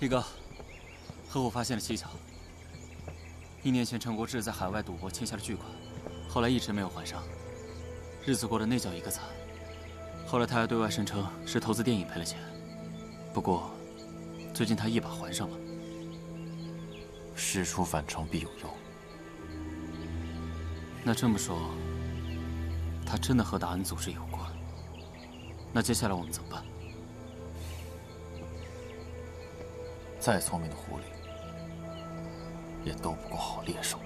李哥，合伙发现了蹊跷。一年前，陈国志在海外赌博欠下了巨款，后来一直没有还上，日子过得那叫一个惨。后来他还对外声称是投资电影赔了钱，不过最近他一把还上了。事出反常必有妖。那这么说，他真的和达恩组织有关？那接下来我们怎么办？再聪明的狐狸，也斗不过好猎手。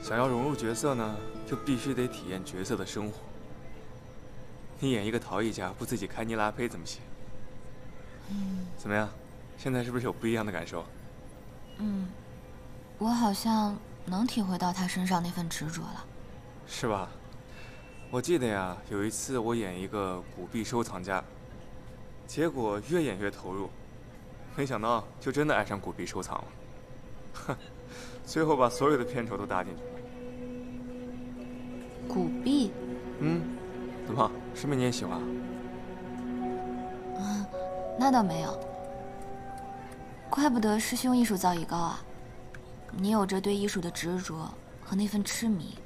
想要融入角色呢，就必须得体验角色的生活。你演一个陶艺家，不自己开泥拉胚怎么行？嗯，怎么样？现在是不是有不一样的感受？嗯，我好像能体会到他身上那份执着了。是吧？我记得呀，有一次我演一个古币收藏家，结果越演越投入，没想到就真的爱上古币收藏了。哼，最后把所有的片酬都搭进去了。古币？嗯，怎么，师妹你也喜欢？嗯，那倒没有。怪不得师兄艺术造诣高啊！你有着对艺术的执着和那份痴迷，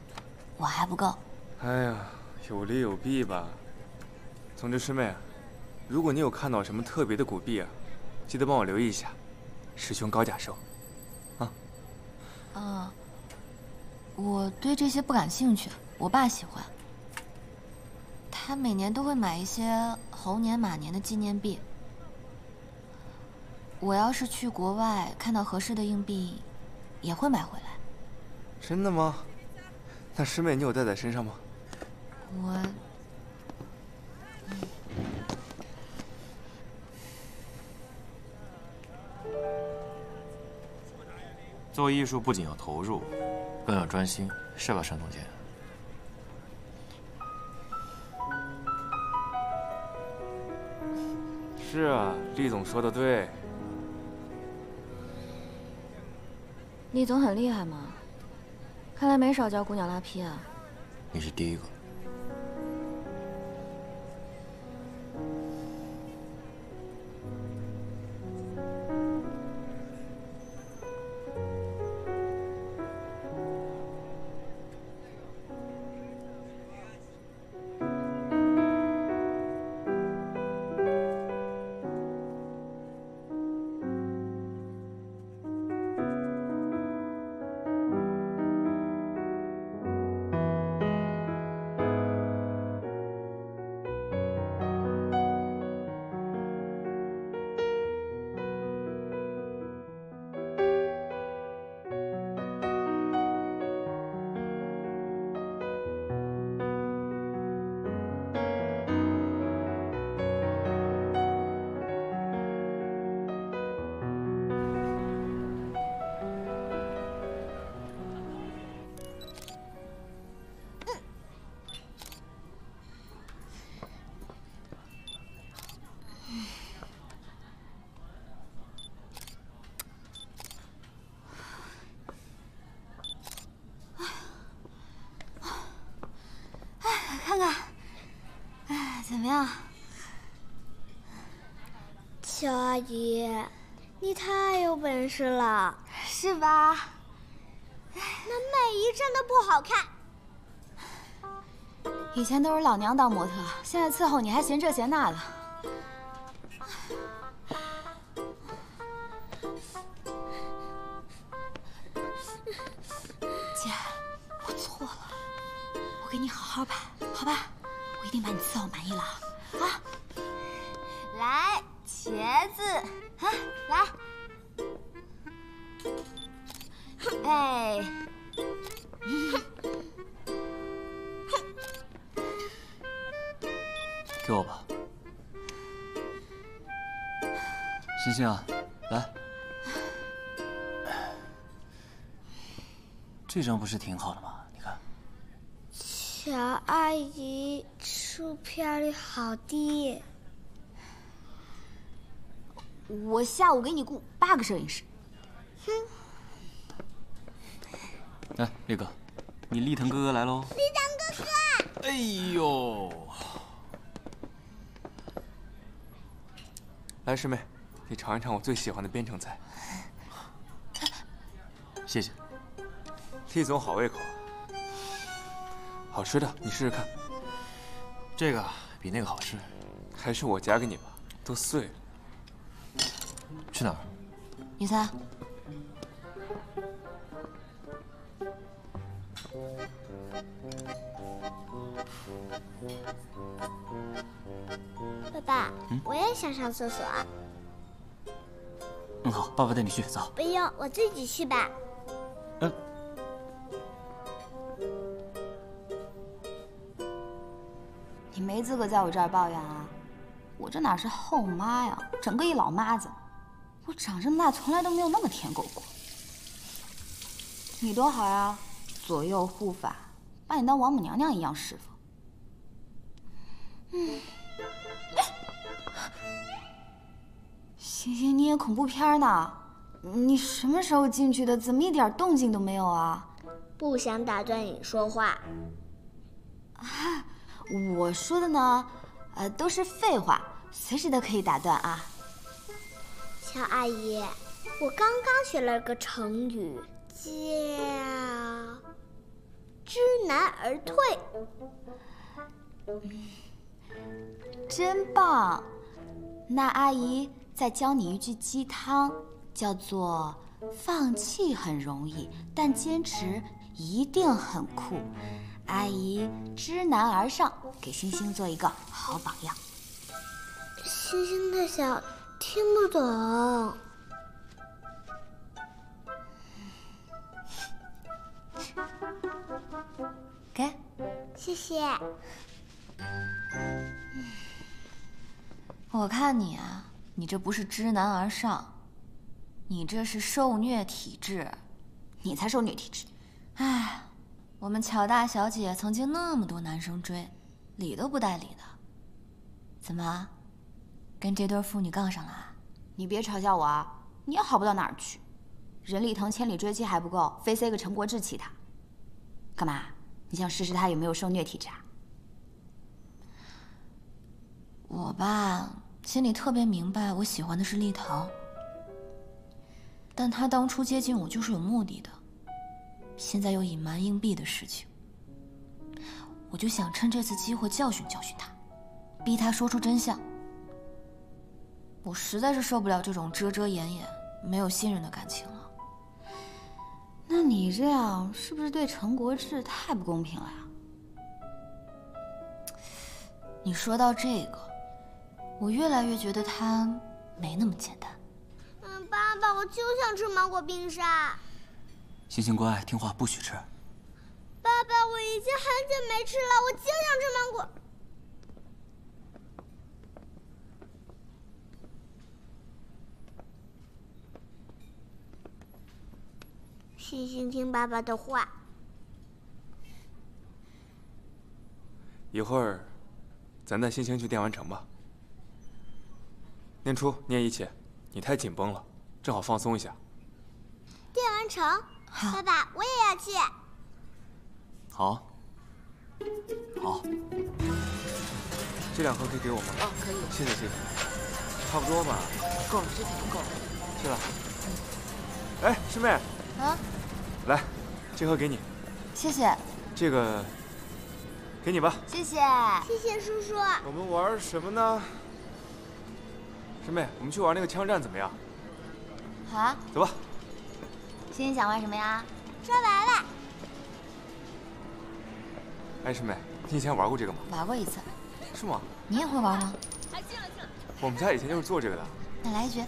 我还不够。哎呀，有利有弊吧。总之，师妹，如果你有看到什么特别的古币啊，记得帮我留意一下，师兄高价收。啊。嗯，我对这些不感兴趣，我爸喜欢。他每年都会买一些猴年马年的纪念币。我要是去国外看到合适的硬币，也会买回来。真的吗？那师妹，你有带在身上吗？我，做艺术不仅要投入，更要专心，是吧，山总监？是啊，厉总说的对。厉总很厉害嘛？看来没少教姑娘拉坯啊。你是第一个。乔阿姨，你太有本事了，是吧？那每一帧都不好看。以前都是老娘当模特，现在伺候你还嫌这嫌那的。姐，我错了，我给你好好拍，好吧？我一定把你伺候满意了啊！来，茄子，啊，来，哎，给我吧，星星啊，来，这张不是挺好的吗？你看，乔阿姨，出片率好低。我下午给你雇八个摄影师。哼！哎，烈哥，你立腾哥哥来喽！立腾哥哥，哎呦，来，师妹，你尝一尝我最喜欢的边城菜。谢谢。厉总好胃口，好吃的，你试试看。这个比那个好吃。还是我夹给你吧，都碎了。去哪儿？你猜？爸爸，我也想上厕所。嗯，好，爸爸带你去，走。不用，我自己去吧。嗯。你没资格在我这儿抱怨啊！我这哪是后妈呀，整个一老妈子。我长这么大从来都没有那么舔狗过。你多好呀，左右护法，把你当王母娘娘一样侍奉。嗯。行行，你演恐怖片呢？你什么时候进去的？怎么一点动静都没有啊？不想打断你说话。啊，我说的呢，呃，都是废话，随时都可以打断啊。乔阿姨，我刚刚学了个成语，叫“知难而退”。真棒！那阿姨再教你一句鸡汤，叫做“放弃很容易，但坚持一定很酷”。阿姨知难而上，给星星做一个好榜样。星星的小，听不懂。给，谢谢。我看你啊，你这不是知难而上，你这是受虐体质。你才受虐体质。哎，我们乔大小姐曾经那么多男生追，理都不带理的。怎么，跟这对父女杠上了？你别嘲笑我啊！你也好不到哪儿去。任立腾千里追妻还不够，非塞个陈国志气他。干嘛？你想试试他有没有受虐体质啊？我吧，心里特别明白，我喜欢的是立腾，但他当初接近我就是有目的的，现在又隐瞒硬币的事情，我就想趁这次机会教训教训他，逼他说出真相。我实在是受不了这种遮遮掩掩、没有信任的感情了。那你这样是不是对陈国志太不公平了呀？你说到这个，我越来越觉得他没那么简单。嗯，爸爸，我就想吃芒果冰沙。星星乖，听话，不许吃。爸爸，我已经很久没吃了，我就想吃芒果。星星听爸爸的话。一会儿，咱带星星去电玩城吧。念初，念一起，你太紧绷了，正好放松一下。电玩城，爸爸，我也要去。好，好，这两盒可以给我吗？哦，可以。谢谢谢谢，差不多吧。够了，这肯定够了。去了。哎，师妹。啊。来，这盒给你。谢谢。这个，给你吧。谢谢。谢谢叔叔。我们玩什么呢？师妹，我们去玩那个枪战怎么样？好啊。走吧。欣欣想玩什么呀？抓娃娃。哎，师妹，你以前玩过这个吗？玩过一次。是吗？你也会玩吗？哎，进来进来。我们家以前就是做这个的。那来一局。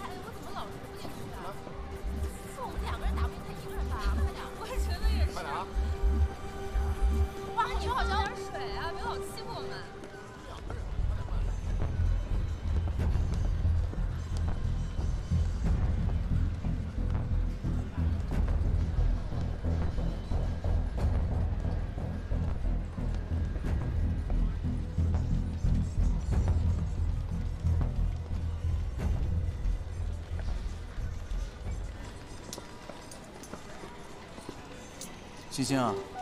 星星，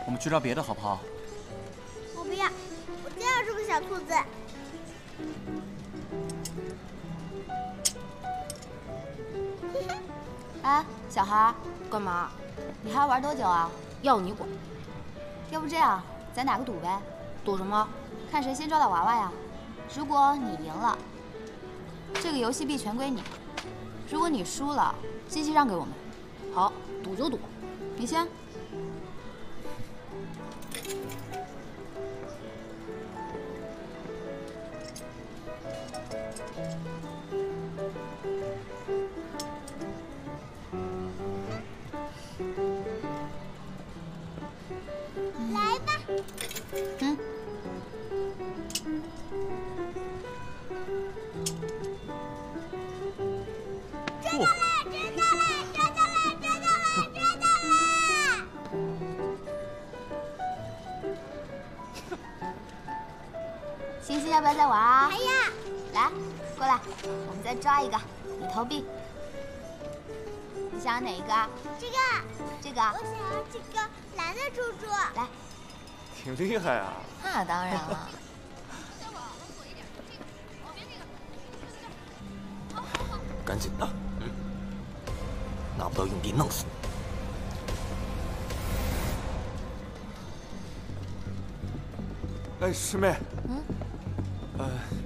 我们去抓别的好不好？我不要，我就要这个小兔子。哎，小孩，干嘛？你还要玩多久啊？要你管。要不这样，咱打个赌呗？赌什么？看谁先抓到娃娃呀？如果你赢了，这个游戏币全归你；如果你输了，机器让给我们。好，赌就赌。你先。来吧，嗯。我们再抓一个，你投币。你想要哪一个啊？这个，这个啊我。想要这个蓝的猪猪。来，挺厉害啊！那当然了。赶紧的，嗯，拿不到硬币弄死你！哎，师妹，嗯，呃，你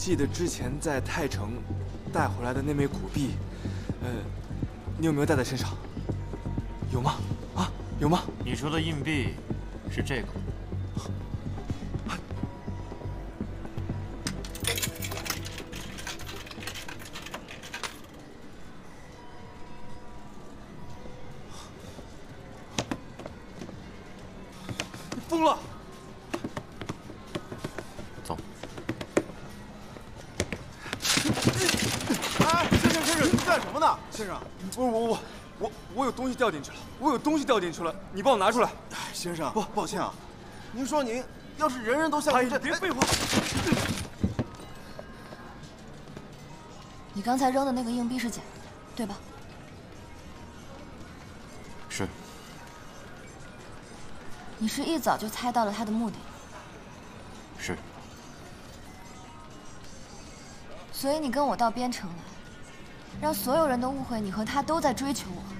记得之前在泰城带回来的那枚古币，呃，你有没有带在身上？有吗？啊，有吗？你说的硬币是这个？干什么呢？先生，不是我我我我有东西掉进去了，我有东西掉进去了，你帮我拿出来。先生，不抱歉啊，您说您要是人人都像哎，您这，别废话。你刚才扔的那个硬币是假的，对吧？是。你是一早就猜到了他的目的，是。所以你跟我到边城来，让所有人都误会你和他都在追求我。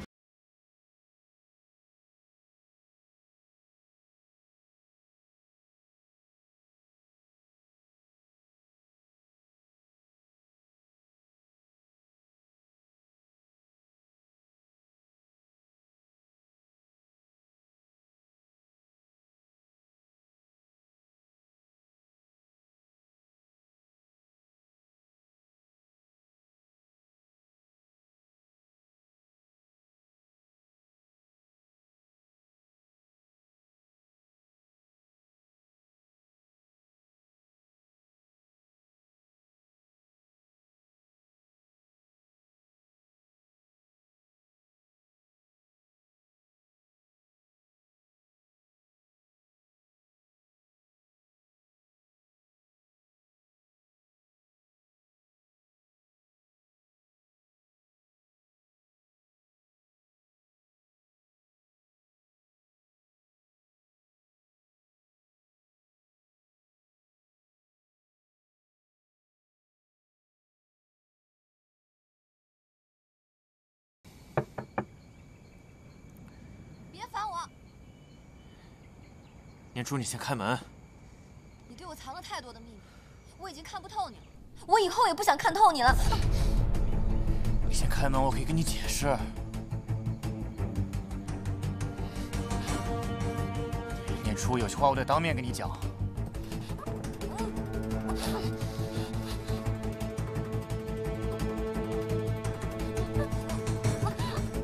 我！念初，你先开门。你对我藏了太多的秘密，我已经看不透你了。我以后也不想看透你了。你先开门，我可以跟你解释。念初，有些话我得当面跟你讲。